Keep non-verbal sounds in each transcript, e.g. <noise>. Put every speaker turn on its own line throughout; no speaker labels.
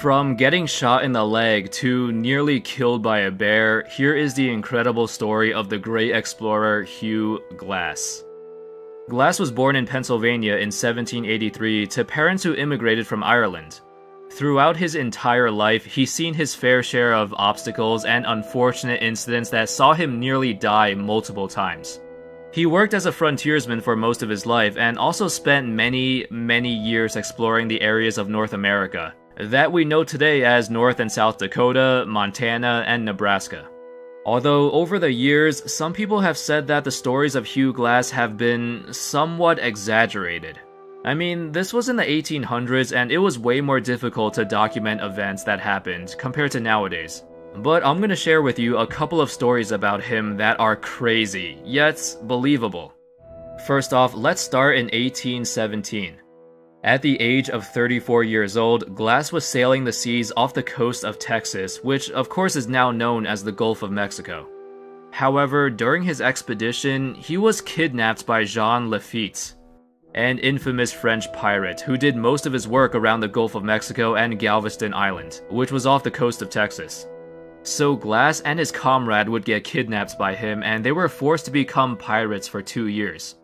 From getting shot in the leg to nearly killed by a bear, here is the incredible story of the great explorer Hugh Glass. Glass was born in Pennsylvania in 1783 to parents who immigrated from Ireland. Throughout his entire life, he's seen his fair share of obstacles and unfortunate incidents that saw him nearly die multiple times. He worked as a frontiersman for most of his life and also spent many, many years exploring the areas of North America that we know today as North and South Dakota, Montana, and Nebraska. Although over the years, some people have said that the stories of Hugh Glass have been somewhat exaggerated. I mean, this was in the 1800s and it was way more difficult to document events that happened compared to nowadays. But I'm gonna share with you a couple of stories about him that are crazy, yet believable. First off, let's start in 1817. At the age of 34 years old, Glass was sailing the seas off the coast of Texas, which of course is now known as the Gulf of Mexico. However, during his expedition, he was kidnapped by Jean Lafitte, an infamous French pirate who did most of his work around the Gulf of Mexico and Galveston Island, which was off the coast of Texas. So Glass and his comrade would get kidnapped by him and they were forced to become pirates for two years.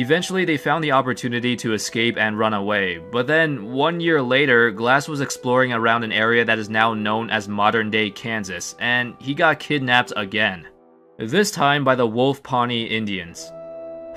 Eventually, they found the opportunity to escape and run away, but then, one year later, Glass was exploring around an area that is now known as modern day Kansas, and he got kidnapped again. This time by the Wolf Pawnee Indians.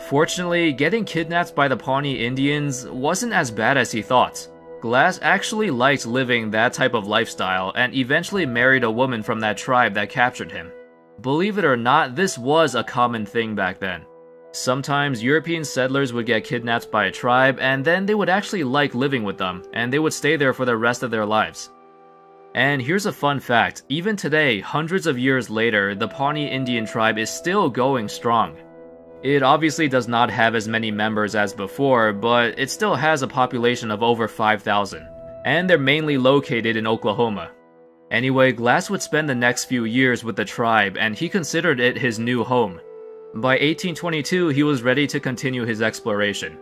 Fortunately, getting kidnapped by the Pawnee Indians wasn't as bad as he thought. Glass actually liked living that type of lifestyle and eventually married a woman from that tribe that captured him. Believe it or not, this was a common thing back then. Sometimes European settlers would get kidnapped by a tribe and then they would actually like living with them and they would stay there for the rest of their lives. And here's a fun fact even today, hundreds of years later, the Pawnee Indian tribe is still going strong. It obviously does not have as many members as before, but it still has a population of over 5,000, and they're mainly located in Oklahoma. Anyway, Glass would spend the next few years with the tribe, and he considered it his new home. By 1822, he was ready to continue his exploration.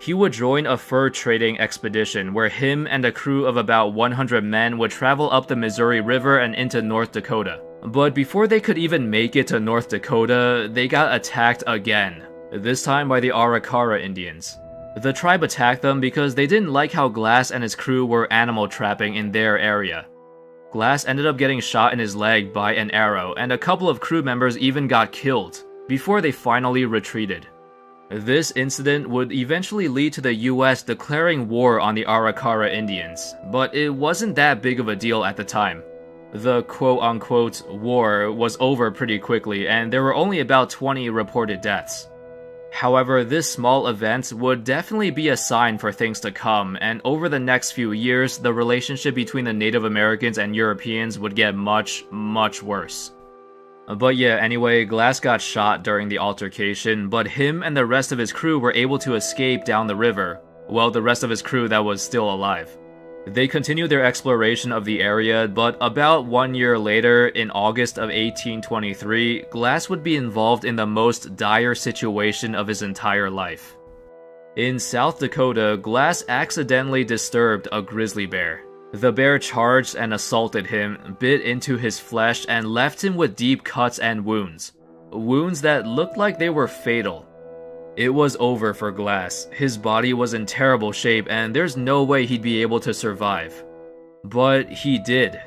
He would join a fur trading expedition where him and a crew of about 100 men would travel up the Missouri River and into North Dakota. But before they could even make it to North Dakota, they got attacked again, this time by the Arikara Indians. The tribe attacked them because they didn't like how Glass and his crew were animal trapping in their area. Glass ended up getting shot in his leg by an arrow, and a couple of crew members even got killed before they finally retreated. This incident would eventually lead to the US declaring war on the Arikara Indians, but it wasn't that big of a deal at the time. The quote unquote war was over pretty quickly, and there were only about 20 reported deaths. However, this small event would definitely be a sign for things to come, and over the next few years, the relationship between the Native Americans and Europeans would get much, much worse. But yeah, anyway, Glass got shot during the altercation, but him and the rest of his crew were able to escape down the river. Well, the rest of his crew that was still alive. They continued their exploration of the area, but about one year later, in August of 1823, Glass would be involved in the most dire situation of his entire life. In South Dakota, Glass accidentally disturbed a grizzly bear. The bear charged and assaulted him, bit into his flesh, and left him with deep cuts and wounds. Wounds that looked like they were fatal. It was over for Glass. His body was in terrible shape, and there's no way he'd be able to survive. But he did.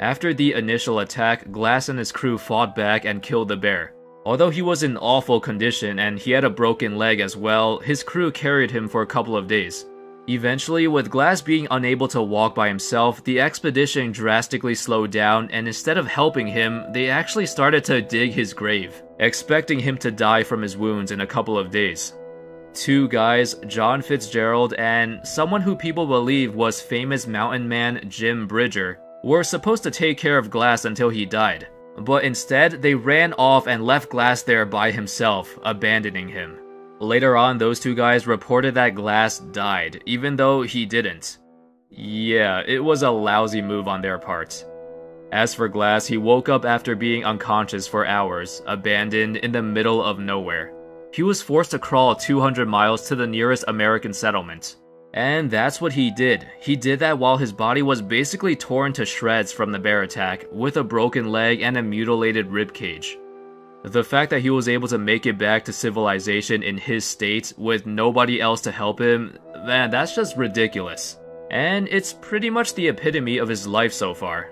After the initial attack, Glass and his crew fought back and killed the bear. Although he was in awful condition and he had a broken leg as well, his crew carried him for a couple of days. Eventually, with Glass being unable to walk by himself, the expedition drastically slowed down, and instead of helping him, they actually started to dig his grave, expecting him to die from his wounds in a couple of days. Two guys, John Fitzgerald and someone who people believe was famous mountain man Jim Bridger, were supposed to take care of Glass until he died. But instead, they ran off and left Glass there by himself, abandoning him. Later on, those two guys reported that Glass died, even though he didn't. Yeah, it was a lousy move on their part. As for Glass, he woke up after being unconscious for hours, abandoned in the middle of nowhere. He was forced to crawl 200 miles to the nearest American settlement. And that's what he did. He did that while his body was basically torn to shreds from the bear attack, with a broken leg and a mutilated ribcage. The fact that he was able to make it back to civilization in his state with nobody else to help him, man, that's just ridiculous. And it's pretty much the epitome of his life so far.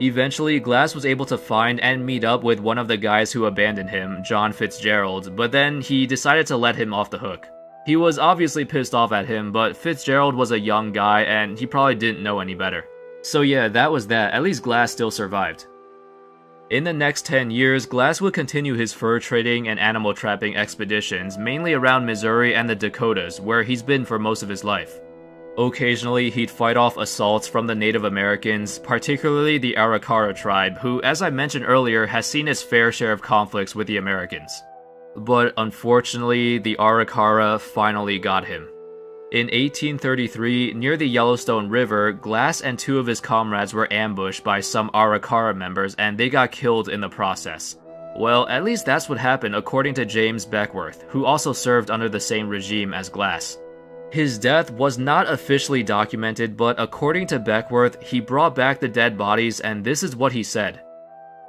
Eventually, Glass was able to find and meet up with one of the guys who abandoned him, John Fitzgerald, but then he decided to let him off the hook. He was obviously pissed off at him, but Fitzgerald was a young guy and he probably didn't know any better. So yeah, that was that. At least Glass still survived. In the next 10 years, Glass would continue his fur trading and animal trapping expeditions, mainly around Missouri and the Dakotas, where he's been for most of his life. Occasionally, he'd fight off assaults from the Native Americans, particularly the Arikara tribe, who, as I mentioned earlier, has seen its fair share of conflicts with the Americans. But unfortunately, the Arikara finally got him. In 1833, near the Yellowstone River, Glass and two of his comrades were ambushed by some Arikara members and they got killed in the process. Well, at least that's what happened according to James Beckwourth, who also served under the same regime as Glass. His death was not officially documented, but according to Beckwourth, he brought back the dead bodies and this is what he said.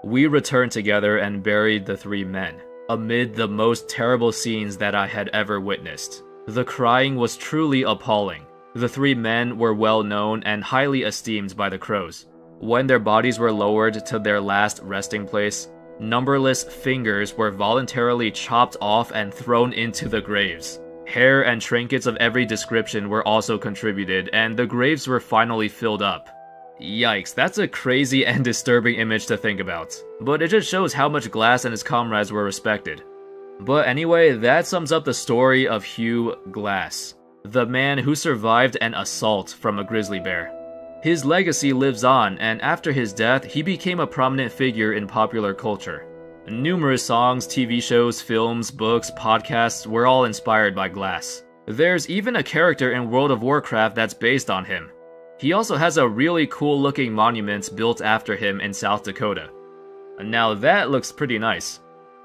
We returned together and buried the three men amid the most terrible scenes that I had ever witnessed. The crying was truly appalling. The three men were well known and highly esteemed by the crows. When their bodies were lowered to their last resting place, numberless fingers were voluntarily chopped off and thrown into the graves. Hair and trinkets of every description were also contributed, and the graves were finally filled up. Yikes, that's a crazy <laughs> and disturbing image to think about. But it just shows how much Glass and his comrades were respected. But anyway, that sums up the story of Hugh Glass, the man who survived an assault from a grizzly bear. His legacy lives on, and after his death, he became a prominent figure in popular culture. Numerous songs, TV shows, films, books, podcasts were all inspired by Glass. There's even a character in World of Warcraft that's based on him. He also has a really cool looking monument built after him in South Dakota. Now that looks pretty nice.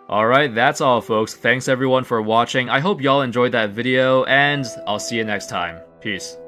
Alright, that's all folks. Thanks everyone for watching. I hope y'all enjoyed that video, and I'll see you next time. Peace.